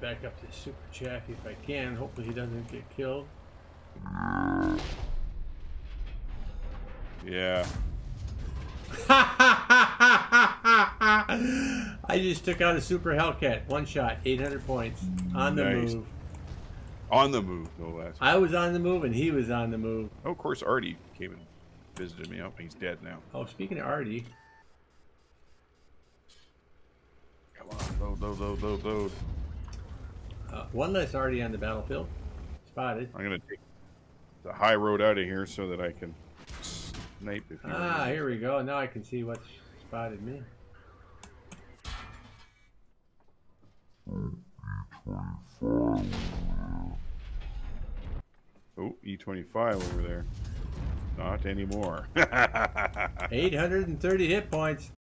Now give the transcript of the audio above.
back up to Super Chaffee if I can. Hopefully he doesn't get killed. Yeah. I just took out a Super Hellcat. One shot, 800 points. On the Nice. move. On the move, no less. I was on the move and he was on the move. Oh, of course, Artie came and visited me. Oh, he's dead now. Oh, speaking of Artie, Come on, load, load, load, load, load. Uh, one less already on the battlefield. Spotted. I'm gonna take the high road out of here so that I can snipe if you Ah, here we go. Now I can see what spotted me. Oh, E25 over there. Not anymore. 830 hit points.